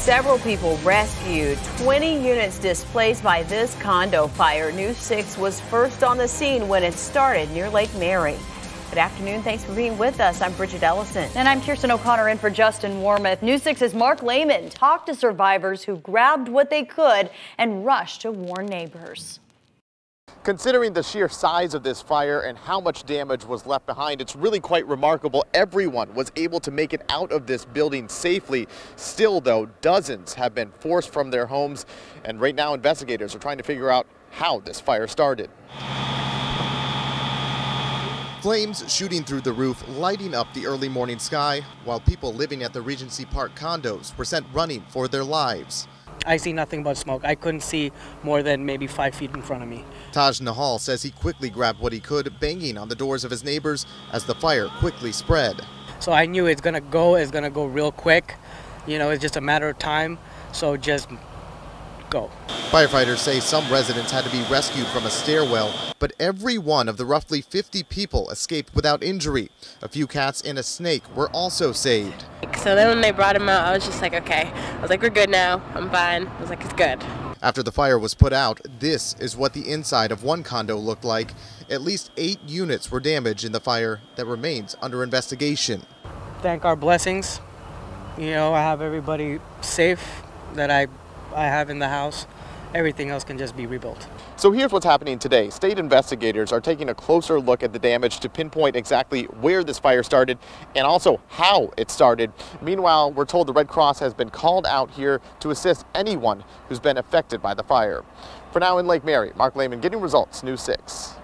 Several people rescued, 20 units displaced by this condo fire. News 6 was first on the scene when it started near Lake Mary. Good afternoon. Thanks for being with us. I'm Bridget Ellison. And I'm Kirsten O'Connor in for Justin Warmoth. News 6's Mark Lehman talked to survivors who grabbed what they could and rushed to warn neighbors. Considering the sheer size of this fire and how much damage was left behind, it's really quite remarkable. Everyone was able to make it out of this building safely. Still, though, dozens have been forced from their homes, and right now investigators are trying to figure out how this fire started. Flames shooting through the roof, lighting up the early morning sky, while people living at the Regency Park condos were sent running for their lives. I see nothing but smoke. I couldn't see more than maybe five feet in front of me. Taj Nahal says he quickly grabbed what he could, banging on the doors of his neighbors as the fire quickly spread. So I knew it's gonna go, it's gonna go real quick. You know, it's just a matter of time. So just go. Firefighters say some residents had to be rescued from a stairwell, but every one of the roughly 50 people escaped without injury. A few cats and a snake were also saved. So then when they brought him out, I was just like, okay. I was like, we're good now. I'm fine. I was like, it's good. After the fire was put out, this is what the inside of one condo looked like. At least eight units were damaged in the fire that remains under investigation. Thank our blessings. You know, I have everybody safe that I I have in the house. Everything else can just be rebuilt. So here's what's happening today. State investigators are taking a closer look at the damage to pinpoint exactly where this fire started and also how it started. Meanwhile, we're told the Red Cross has been called out here to assist anyone who's been affected by the fire. For now in Lake Mary, Mark Lehman getting results, News 6.